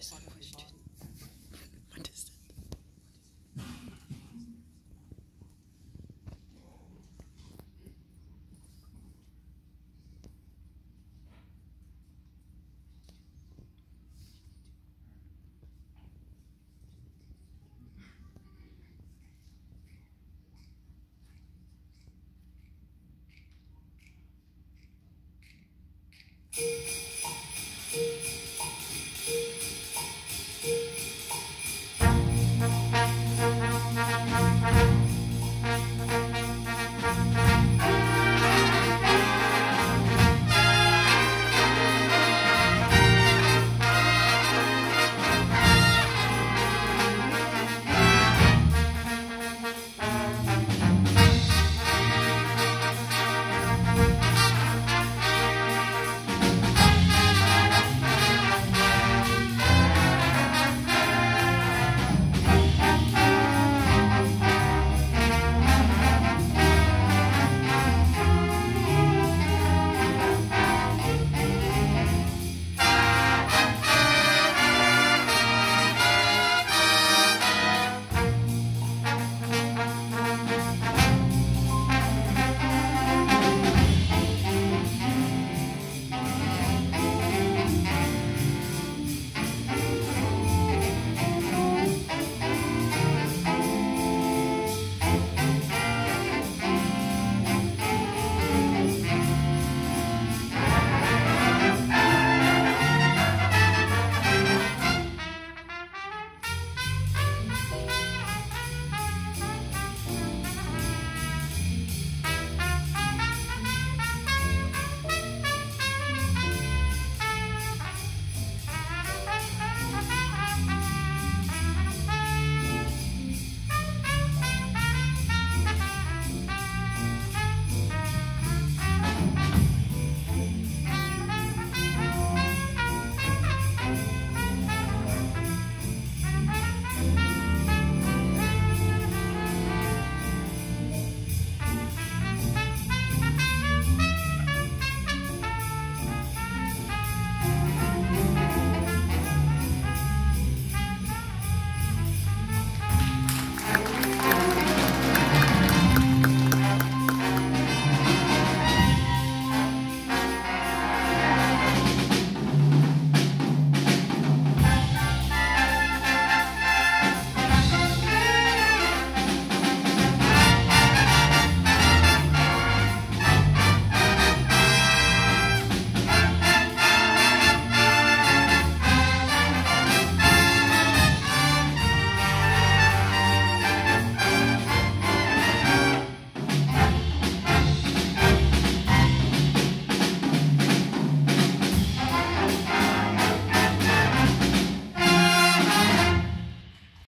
that is a question.